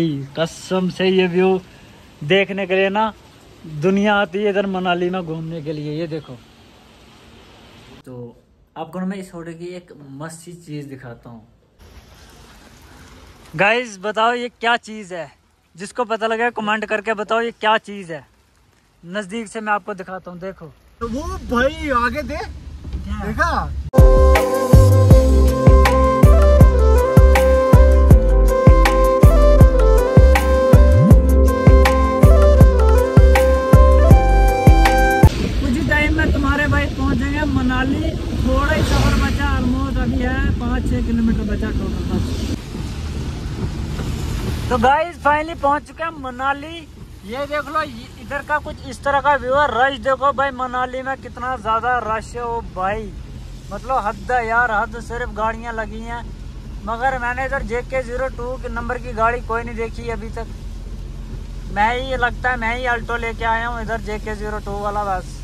कसम से ये व्यू देखने के लिए ना दुनिया आती है इधर मनाली में घूमने के लिए ये देखो। तो आपको मैं इस होटल की एक मस्त सी चीज़ दिखाता हूँ। गाइस बताओ ये क्या चीज़ है? जिसको पता लगे कमेंट करके बताओ ये क्या चीज़ है। नज़दीक से मैं आपको दिखाता हूँ देखो। तो वो भाई आगे दे देखा? में तुम्हारे भाई पहुँचेंगे मनाली, थोड़ा ही सफ़र बचा ऑलमोस्ट अभी है पाँच छः किलोमीटर बचा टोटल बस। तो गाइस फाइनली पहुँच चुके हैं मनाली। ये देख लो इधर का कुछ इस तरह का व्यू है। रश देखो भाई, मनाली में कितना ज़्यादा रश है, ओ भाई। मतलब हद यार, हद सिर्फ़ गाड़ियाँ लगी हैं। मगर मैंने इधर जे के ज़ीरो टू के नंबर की गाड़ी कोई नहीं देखी अभी तक। मैं ही, लगता है मैं ही अल्टो लेके आया हूँ, इधर जे के ज़ीरो टू वाला बस।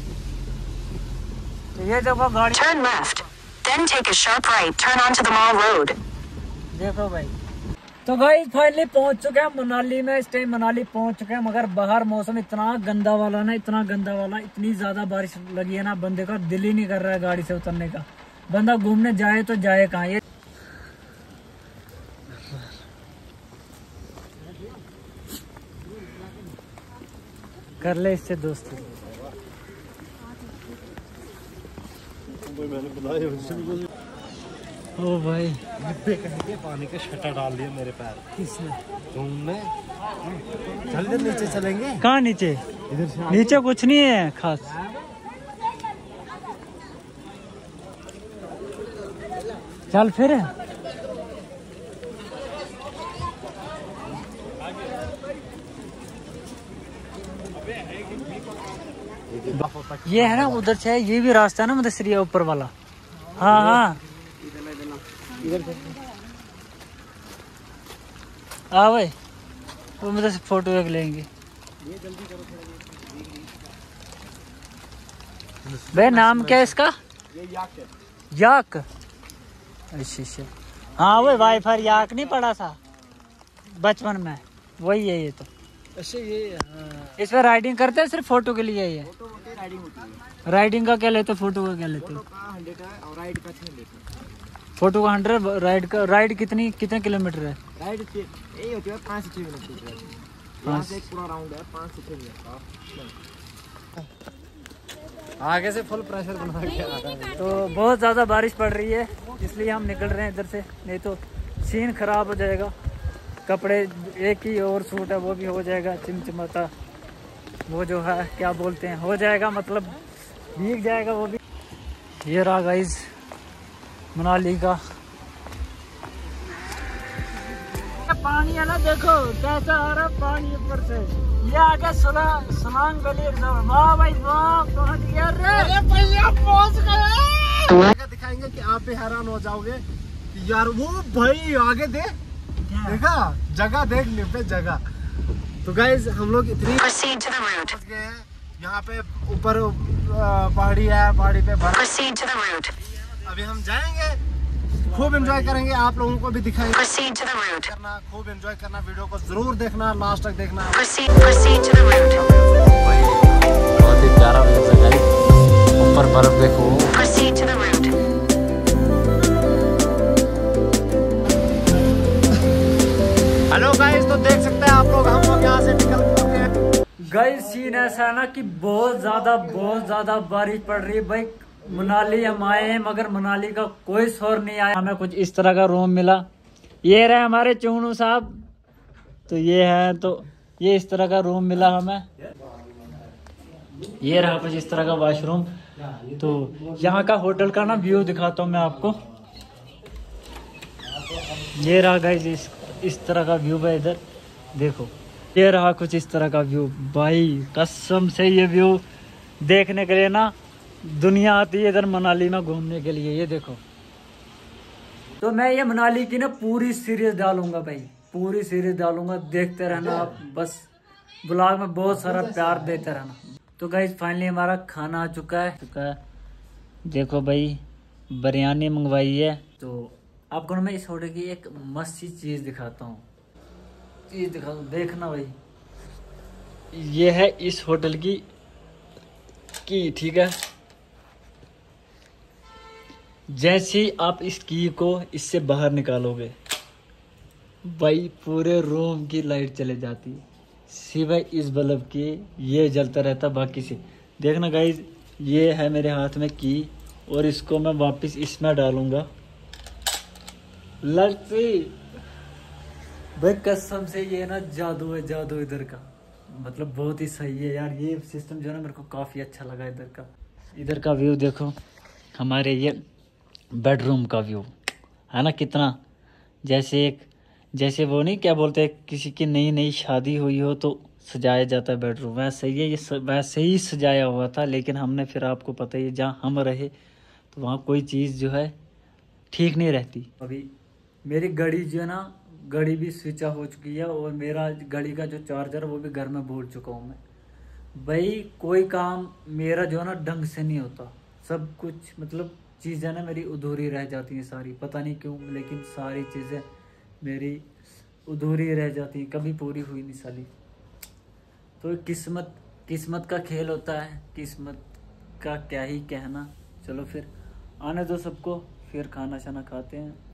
ये देखो गाड़ी। Turn left. Then take a sharp right turn onto the Mall Road. देखो भाई। तो भाई फाइनली पहुँच चुके हैं मनाली में। इस टाइम मनाली पहुँच चुके हैं मगर बाहर मौसम इतना गंदा वाला ना इतना गंदा वाला इतनी ज़्यादा बारिश लगी है ना बंदे का दिल ही नहीं कर रहा है गाड़ी से उतरने का। बंदा घूमने जाए तो जाए कहाँ? ये कर ले इससे दोस्ती। ओ भाई पानी का छटा डाल दिया मेरे पैर। किसने? तुमने? चल नीचे चलेंगे? कहाँ नीचे? इधर से नीचे कुछ नहीं है खास। चल फिर। ये है ना, उधर से ये भी रास्ता है ना मदसरिया ऊपर वाला। हाँ हाँ। हाँ भाई, वो मतलब फ़ोटो एक लेंगे। भाई, नाम क्या है इसका? याक। अच्छा अच्छा। हाँ वही वाईफाई याक नहीं पड़ा था, बचपन में। वही है ये तो। अच्छा ये हाँ, इस पर राइडिंग करते हैं सिर्फ़ फ़ोटो के लिए ये? फ़ोटो है राइडिंग होती है। राइडिंग का क्या लेते हो फ़ोटो का क्या लेते हो। फ़ोटो का हंड्रेड राइड का राइड कितनी कितने किलोमीटर है? राइड यही होती है पाँच से छः आगे से फुल प्रेशर बना के आ रहा है। तो बहुत ज़्यादा बारिश पड़ रही है इसलिए हम निकल रहे हैं इधर से नहीं तो सीन खराब हो जाएगा। कपड़े एक ही और सूट है वो भी हो जाएगा चिमचिमाता। वो जो है क्या बोलते हैं? हो जाएगा मतलब भीग जाएगा वो भी। ये रहा गाइज़ मनाली का। पानी है ना देखो कैसा आ रहा पानी ऊपर से। ये आ गया सुना सुनांग वैली रिज़र्व वाह भाई वाह पहुँच गया रे अरे भैया पहुँच गए। दिखाएँगे कि आप भी हैरान हो जाओगे यार वो भाई आगे दे। देखा जगह देख ले पे जगह तो गाइज़ हम लोग इतनी Proceed to the route. पहुँच गए हैं यहाँ पे ऊपर पहाड़ी है पहाड़ी पे बर्फ़ Proceed to the route. अभी हम जाएँगे खूब एंजॉय करेंगे आप लोगों को भी दिखाएँगे Proceed to the route. करना खूब एंजॉय करना वीडियो को ज़रूर देखना लास्ट तक देखना Proceed. Proceed to the route. बहुत ही प्यारा व्यू है ऊपर बर्फ़ देखो गई सीन ऐसा है ना कि बहुत ज़्यादा बहुत ज़्यादा बारिश पड़ रही है। भाई, मनाली हम आए हैं, मगर मनाली का कोई शोर नहीं आया। हमें कुछ इस तरह का रूम मिला। ये रहे हमारे चूनू साहब। तो ये है तो ये इस तरह का रूम मिला हमें। ये रहा कुछ इस तरह का वॉशरूम तो यहाँ का होटल का ना व्यू दिखाता हूँ मैं आपको। ये रहा गाइस इस इस तरह का व्यू है इधर। देखो। ये रहा कुछ इस तरह का व्यू भाई, कसम से ये व्यू देखने के लिए ना, दुनिया आती है इधर मनाली में घूमने के लिए, ये देखो। तो मैं ये मनाली की ना पूरी सीरीज़ डालूँगा भाई, पूरी सीरीज़ डालूँगा, देखते रहना आप, बस। ब्लॉग में बहुत सारा प्यार देते रहना। तो गाइज़ फाइनली हमारा खाना आ चुका है। चुका है। देखो भाई, बिरयानी मंगवाई है। तो आपको मैं इस होटल की एक मस्त चीज़ दिखाता हूँ। दिखा दूँ देखना भाई। ये है इस होटल की की, ठीक है? जैसे ही आप इस की को इससे बाहर निकालोगे, भाई पूरे रूम की लाइट चले जाती है। सिवाय इस बल्ब के, ये जलता रहता बाकी से। देखना गाइज़ ये है मेरे हाथ में की, और इसको मैं वापस इसमें डालूँगा। लड़ती भाई कसम से ये ना जादू है जादू इधर का। मतलब बहुत ही सही है यार ये सिस्टम जो है ना मेरे को काफ़ी अच्छा लगा इधर का। इधर का व्यू देखो हमारे ये बेडरूम का व्यू है ना कितना? जैसे एक जैसे वो नहीं क्या बोलते हैं किसी की नई नई शादी हुई हो तो सजाया जाता है बेडरूम वैसे ही है ये स- वैसे ही सजाया हुआ था लेकिन हमने फिर आपको पता ही जहाँ हम रहे तो वहाँ कोई चीज़ जो है ठीक नहीं रहती। अभी मेरी घड़ी जो है ना घड़ी भी स्विच ऑफ़ हो चुकी है और मेरा घड़ी का जो चार्जर वो भी घर में भूल चुका हूँ मैं। भाई, कोई काम मेरा जो है ना ढंग से नहीं होता। सब कुछ मतलब चीज़ें ना मेरी अधूरी रह जाती हैं सारी। पता नहीं क्यों, लेकिन सारी चीज़ें मेरी अधूरी रह जाती हैं। कभी पूरी हुई नहीं साली। तो किस्मत किस्मत का खेल होता है। किस्मत का क्या ही कहना। चलो फिर, आने दो सबको। फिर खाना शाना खाते हैं।